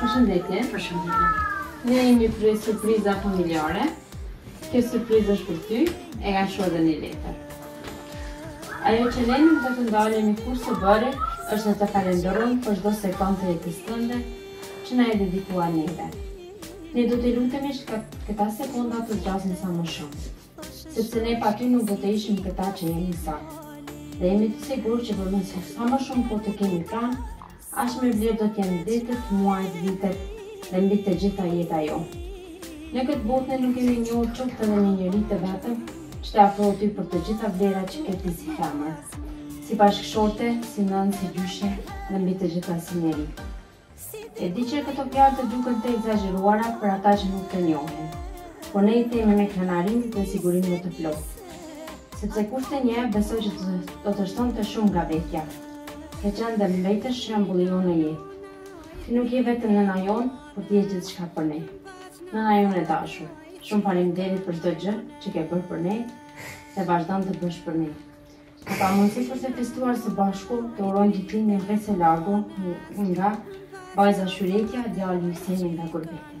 Përshëndetje. Përshëndetje. Ne jemi prej surpriza familjare. Kjo surprizë është për ty, e kanë shkruar dhe një letër. Ajo që ne nuk do të ndalemi kurrë së bëri është të të falenderojmë për çdo sekondë të jetës tënde që na e ke dedikuar neve. Ne do të lutemi që këta sekonda të zgjasin sa më shumë, sepse ne pa ty nuk do të ishim këta që jemi sot. Dhe jemi të sigurt që se sa më shumë po të kemi pranë Aq me vlerë do të jenë ditët, muajt, vitet dhe mbi të gjitha jeta jonë. Në këtë botë ne nuk kemi njohur qoftë edhe një njeri të vetëm që të të afrohet ty për të gjitha vlerat që ke ti si femër, si bashkëshorte, si nënë, si gjyshe dhe mbi të gjitha si njeri. E di që këto fjalë do duken të ekzagjeruara për ata që nuk të njohin, por ne i themi me krenarinë dhe sigurinë më të plotë. Sepse kush të njeh, besoj që do të shtonte shumë nga vetja. Ke qenë dhe mbetesh shembulli jonë në jetë. Ti nuk je vetëm nëna jonë, por ti je gjithçka për ne. Nëna jonë e dashur, shumë faleminderit për çdo gjë që ke bërë për ne dhe vazhdon të bësh për ne. Në pamundësi për të festuar së bashku, të urojnë ditëlindjen për së largu nga vajza Shyretja, djali Hyseni nga gurbeti.